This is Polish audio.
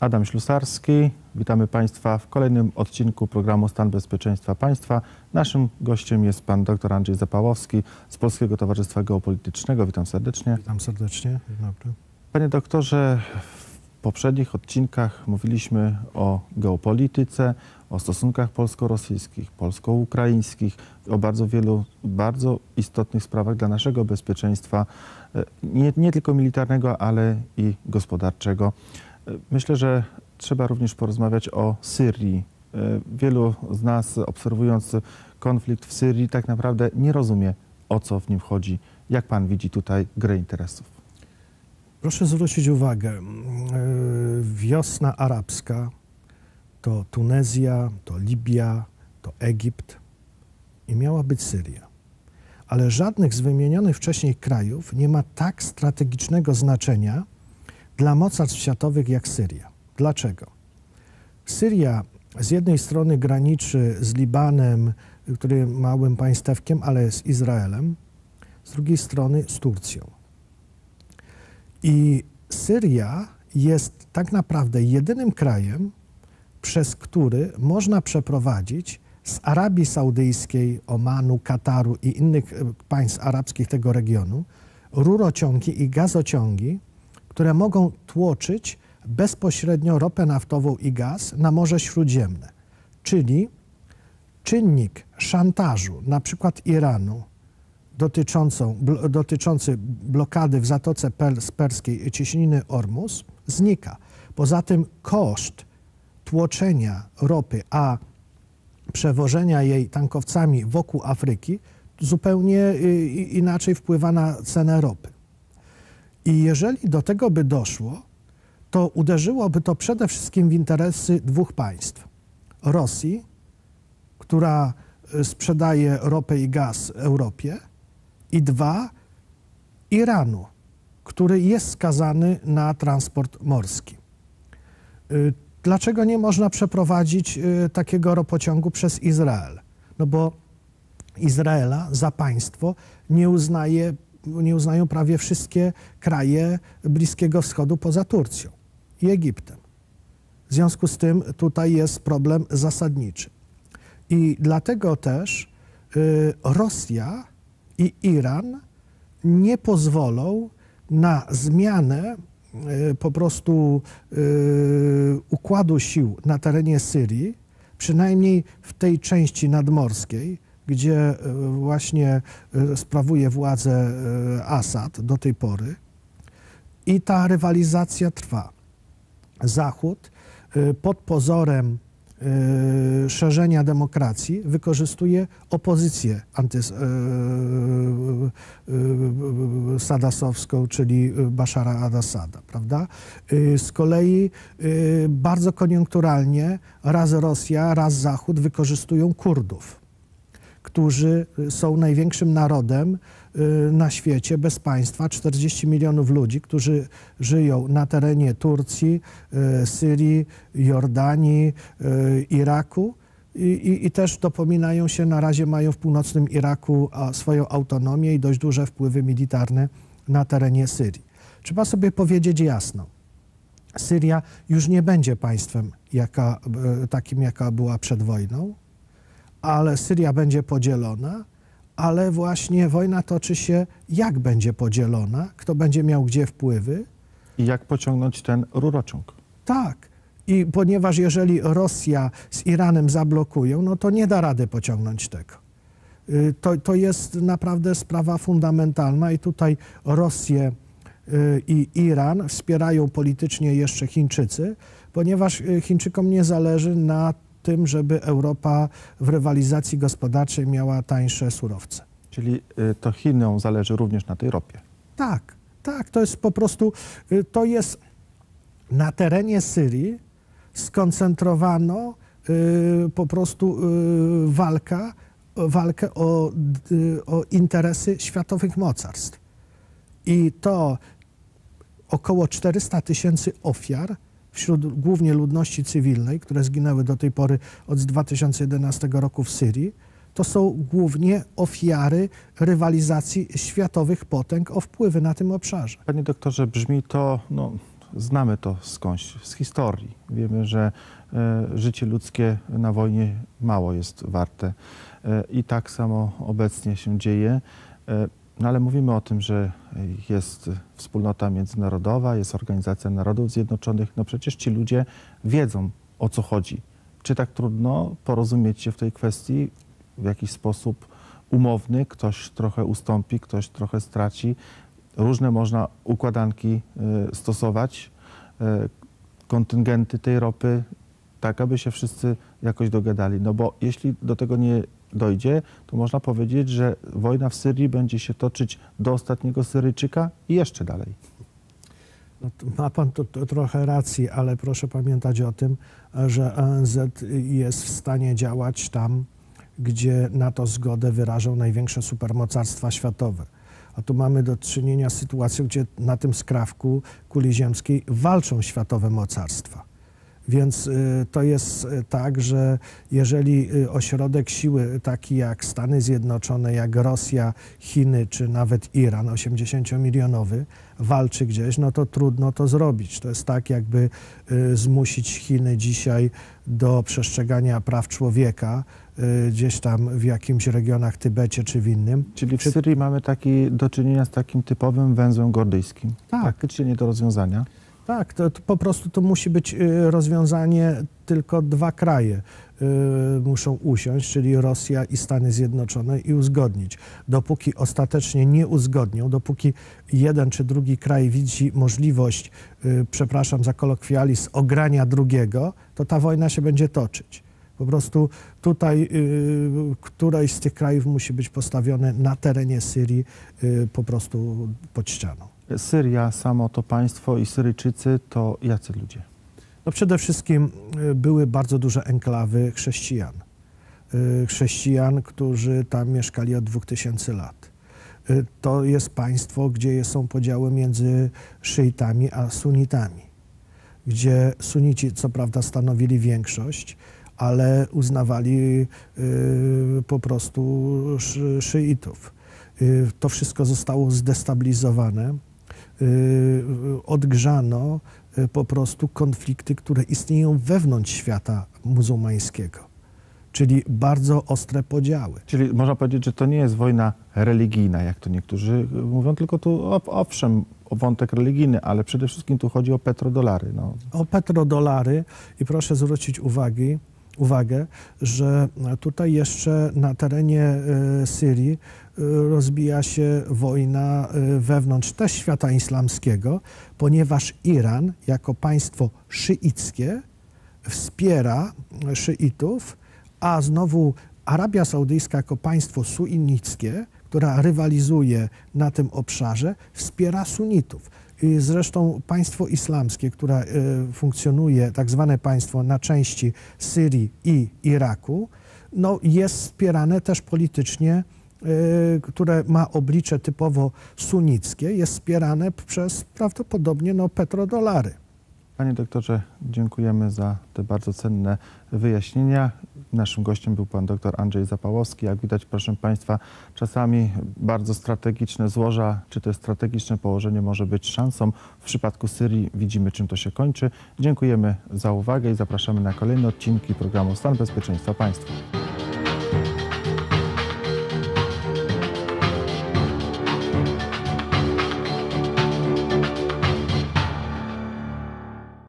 Adam Ślusarski. Witamy Państwa w kolejnym odcinku programu Stan Bezpieczeństwa Państwa. Naszym gościem jest pan dr Andrzej Zapałowski z Polskiego Towarzystwa Geopolitycznego. Witam serdecznie. Witam serdecznie. Dzień dobry. Panie doktorze, w poprzednich odcinkach mówiliśmy o geopolityce, o stosunkach polsko-rosyjskich, polsko-ukraińskich, o bardzo wielu, bardzo istotnych sprawach dla naszego bezpieczeństwa, e, nie, nie tylko militarnego, ale i gospodarczego. E, Myślę, że trzeba również porozmawiać o Syrii. E, Wielu z nas, obserwując konflikt w Syrii, tak naprawdę nie rozumie, o co w nim chodzi. Jak pan widzi tutaj grę interesów? Proszę zwrócić uwagę, yy, wiosna arabska to Tunezja, to Libia, to Egipt i miała być Syria. Ale żadnych z wymienionych wcześniej krajów nie ma tak strategicznego znaczenia dla mocarstw światowych jak Syria. Dlaczego? Syria z jednej strony graniczy z Libanem, który małym państewkiem, ale z Izraelem, z drugiej strony z Turcją. I Syria jest tak naprawdę jedynym krajem, przez który można przeprowadzić z Arabii Saudyjskiej, Omanu, Kataru i innych państw arabskich tego regionu rurociągi i gazociągi, które mogą tłoczyć bezpośrednio ropę naftową i gaz na Morze Śródziemne. Czyli czynnik szantażu, na przykład Iranu, dotyczącą, bl, dotyczący blokady w Zatoce Pers Perskiej cieśniny Ormus znika. Poza tym koszt tłoczenia ropy, a przewożenia jej tankowcami wokół Afryki zupełnie y, inaczej wpływa na cenę ropy. I jeżeli do tego by doszło, to uderzyłoby to przede wszystkim w interesy dwóch państw. Rosji, która y, sprzedaje ropę i gaz Europie, i dwa, Iranu, który jest skazany na transport morski. Y, Dlaczego nie można przeprowadzić y, takiego ropociągu przez Izrael? No bo Izraela za państwo nie, uznaje, nie uznają prawie wszystkie kraje Bliskiego Wschodu poza Turcją i Egiptem. W związku z tym tutaj jest problem zasadniczy. I dlatego też y, Rosja i Iran nie pozwolą na zmianę y, po prostu y, układu sił na terenie Syrii, przynajmniej w tej części nadmorskiej, gdzie y, właśnie y, sprawuje władzę y, Assad do tej pory. I ta rywalizacja trwa. Zachód pod pozorem szerzenia demokracji wykorzystuje opozycję antysadasowską, czyli Bashara al-Assada, prawda? Z kolei bardzo koniunkturalnie raz Rosja, raz Zachód wykorzystują Kurdów, którzy są największym narodem y, na świecie bez państwa, 40 milionów ludzi, którzy żyją na terenie Turcji, y, Syrii, Jordanii, y, Iraku. I, i, I też dopominają się, na razie mają w północnym Iraku swoją autonomię i dość duże wpływy militarne na terenie Syrii. Trzeba sobie powiedzieć jasno, Syria już nie będzie państwem jaka, takim, jaka była przed wojną, ale Syria będzie podzielona, ale właśnie wojna toczy się, jak będzie podzielona, kto będzie miał gdzie wpływy. I jak pociągnąć ten rurociąg? Tak. I ponieważ jeżeli Rosja z Iranem zablokują, no to nie da rady pociągnąć tego. Y, To, to jest naprawdę sprawa fundamentalna i tutaj Rosję y, i Iran wspierają politycznie jeszcze Chińczycy, ponieważ y, Chińczykom nie zależy na tym, żeby Europa w rywalizacji gospodarczej miała tańsze surowce. Czyli y, to Chinom zależy również na tej ropie. Tak, tak, to jest po prostu, y, to jest na terenie Syrii skoncentrowano y, po prostu y, walka, walkę o, y, o interesy światowych mocarstw. I to około 400 tysięcy ofiar wśród głównie ludności cywilnej, które zginęły do tej pory od 2011 roku w Syrii, to są głównie ofiary rywalizacji światowych potęg o wpływy na tym obszarze. Panie doktorze, brzmi to no, znamy to skądś, z historii. Wiemy, że e, życie ludzkie na wojnie mało jest warte e, i tak samo obecnie się dzieje. E, no ale mówimy o tym, że jest wspólnota międzynarodowa, jest Organizacja Narodów Zjednoczonych. No przecież ci ludzie wiedzą, o co chodzi. Czy tak trudno porozumieć się w tej kwestii w jakiś sposób umowny? Ktoś trochę ustąpi, ktoś trochę straci. Różne można układanki y, stosować, y, kontyngenty tej ropy, tak aby się wszyscy jakoś dogadali. No bo jeśli do tego nie dojdzie, to można powiedzieć, że wojna w Syrii będzie się toczyć do ostatniego Syryjczyka i jeszcze dalej. No, to ma pan tu tu trochę racji, ale proszę pamiętać o tym, że ONZ jest w stanie działać tam, gdzie na to zgodę wyrażą największe supermocarstwa światowe. A tu mamy do czynienia z sytuacją, gdzie na tym skrawku kuli ziemskiej walczą światowe mocarstwa. Więc y, to jest y, tak, że jeżeli y, ośrodek siły taki jak Stany Zjednoczone, jak Rosja, Chiny czy nawet Iran, 80-milionowy, walczy gdzieś, no to trudno to zrobić. To jest tak, jakby zmusić Chiny dzisiaj do przestrzegania praw człowieka gdzieś tam w jakimś regionach Tybecie czy w innym. Czyli w Syrii mamy taki, do czynienia z takim typowym węzłem gordyjskim. Tak. Praktycznie nie do rozwiązania. Tak, to, to po prostu to musi być y, rozwiązanie, tylko dwa kraje y, muszą usiąść, czyli Rosja i Stany Zjednoczone i uzgodnić. Dopóki ostatecznie nie uzgodnią, dopóki jeden czy drugi kraj widzi możliwość, y, przepraszam za kolokwializm, ogrania drugiego, to ta wojna się będzie toczyć. Po prostu tutaj któreś z tych krajów musi być postawione na terenie Syrii po prostu pod ścianą. Syria, samo to państwo i Syryjczycy to jacy ludzie? No przede wszystkim y, były bardzo duże enklawy chrześcijan. Y, Chrześcijan, którzy tam mieszkali od 2000 lat. Y, To jest państwo, gdzie są podziały między szyitami a sunitami, gdzie sunici co prawda stanowili większość, ale uznawali po prostu szy- szyitów. To wszystko zostało zdestabilizowane, odgrzano y, po prostu konflikty, które istnieją wewnątrz świata muzułmańskiego, czyli bardzo ostre podziały. Czyli można powiedzieć, że to nie jest wojna religijna, jak to niektórzy mówią, tylko tu owszem o wątek religijny, ale przede wszystkim tu chodzi o petrodolary. No. o petrodolary i proszę zwrócić uwagi, uwagę, że tutaj jeszcze na terenie e, Syrii e, rozbija się wojna e, wewnątrz też świata islamskiego, ponieważ Iran jako państwo szyickie wspiera szyitów, a znowu Arabia Saudyjska jako państwo sunnickie, która rywalizuje na tym obszarze, wspiera sunnitów. Zresztą państwo islamskie, które e, funkcjonuje, tak zwane państwo na części Syrii i Iraku, no jest wspierane też politycznie, e, które ma oblicze typowo sunnickie, jest wspierane przez prawdopodobnie no, petrodolary. Panie doktorze, dziękujemy za te bardzo cenne wyjaśnienia. Naszym gościem był pan doktor Andrzej Zapałowski. Jak widać, proszę państwa, czasami bardzo strategiczne złoża, czy to strategiczne położenie może być szansą. W przypadku Syrii widzimy, czym to się kończy. Dziękujemy za uwagę i zapraszamy na kolejne odcinki programu Stan Bezpieczeństwa Państwa.